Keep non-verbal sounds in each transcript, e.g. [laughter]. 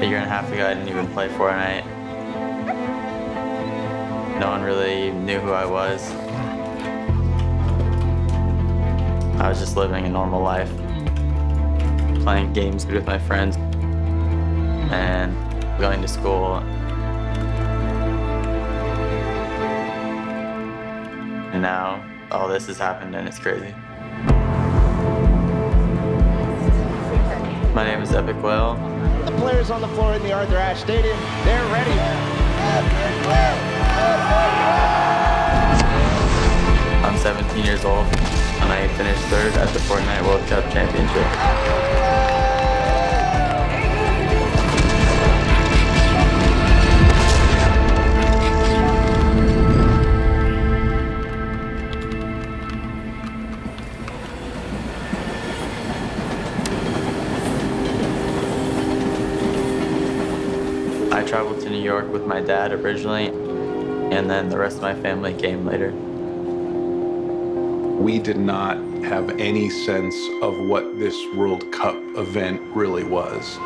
A year and a half ago, I didn't even play Fortnite. No one really knew who I was. I was just living a normal life, playing games with my friends, and going to school. And now all this has happened and it's crazy. My name is EpikWhale. The players on the floor in the Arthur Ashe Stadium, they're ready. I'm 17 years old and I finished third at the Fortnite World Cup Championship. York with my dad originally, and then the rest of my family came later. We did not have any sense of what this World Cup event really was.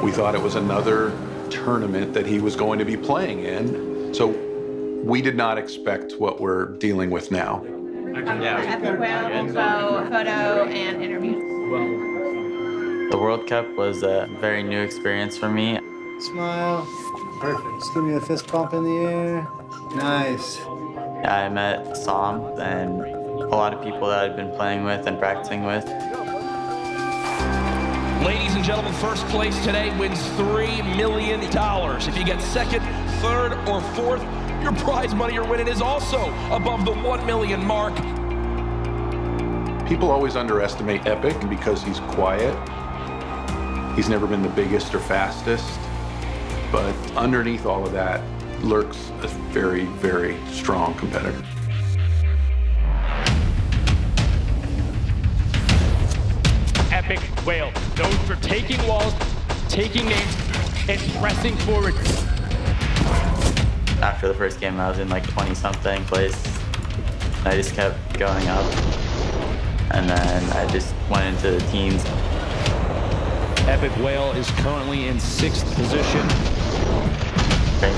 We thought it was another tournament that he was going to be playing in. So we did not expect what we're dealing with now. EpikWhale info, photo, and interview. The World Cup was a very new experience for me. Smile. Perfect. Just give me a fist bump in the air. Nice. I met Sam and a lot of people that I've been playing with and practicing with. Ladies and gentlemen, first place today wins $3 million. If you get second, third, or fourth, your prize money you're winning is also above the 1 million mark. People always underestimate Epic because he's quiet. He's never been the biggest or fastest. But underneath all of that lurks a very, very strong competitor. Epic whale, known for taking walls, taking names, and pressing forward. After the first game, I was in like 20 something place. I just kept going up. And then I just went into the teens. EpikWhale is currently in sixth position.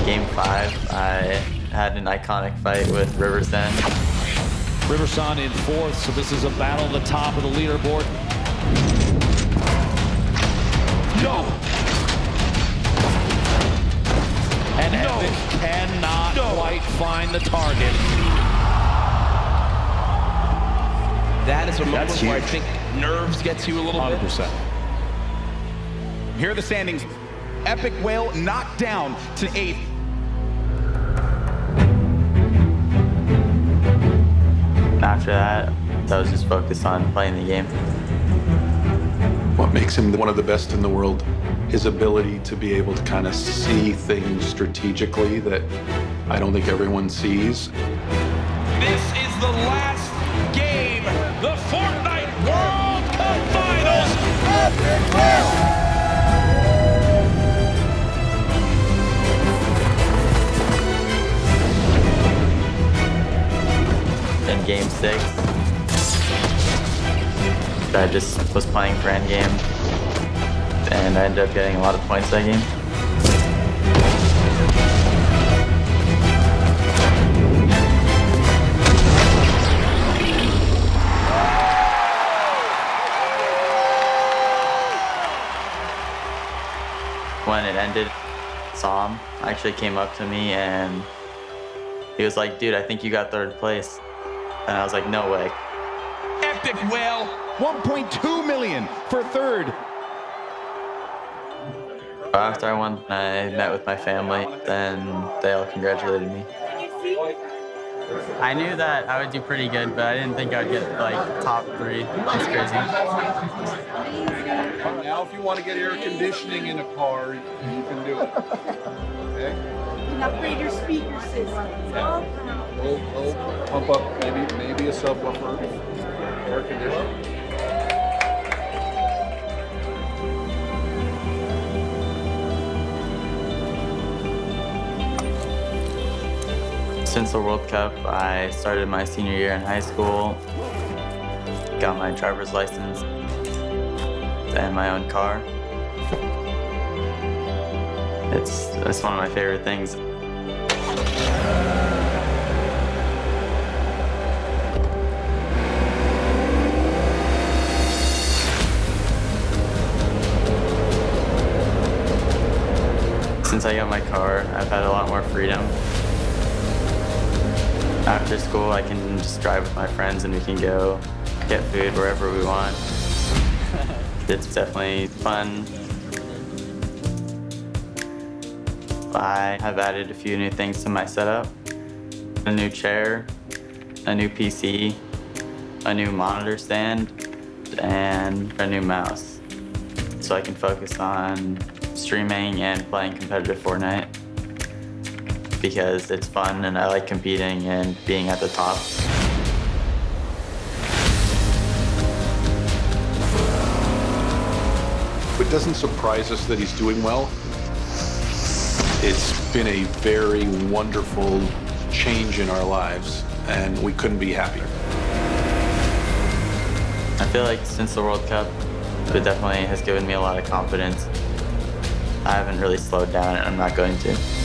In game five, I had an iconic fight with Riversan. Riversan in fourth, so this is a battle at the top of the leaderboard. No! And No. Epic cannot No. quite find the target. That is a moment That's where I think nerves gets you a little bit. 100%. Here are the standings. Epic Whale knocked down to eighth. After that, I was just focused on playing the game. What makes him one of the best in the world, his ability to be able to kind of see things strategically that I don't think everyone sees. This is the last In game six, I just was playing for endgame, and I ended up getting a lot of points that game. When it ended, Sam actually came up to me and he was like, dude, I think you got third place. And I was like, no way. Epic Whale. 1.2 million for third. After I won, I met with my family, and they all congratulated me. I knew that I would do pretty good, but I didn't think I'd get like top three. That's crazy. Now, if you want to get air conditioning in a car, you can do it. Okay? And upgrade your speaker system. We'll, pump up maybe maybe a subwoofer, air conditioning. Since the World Cup, I started my senior year in high school, got my driver's license, and my own car. It's, it's one of my favorite things. Since I got my car, I've had a lot more freedom. After school, I can just drive with my friends and we can go get food wherever we want. [laughs] it's definitely fun. I have added a few new things to my setup. A new chair, a new PC, a new monitor stand, and a new mouse. So I can focus on streaming and playing competitive Fortnite because it's fun and I like competing and being at the top. It doesn't surprise us that he's doing well. It's been a very wonderful change in our lives, and we couldn't be happier. I feel like since the World Cup, it definitely has given me a lot of confidence. I haven't really slowed down and I'm not going to.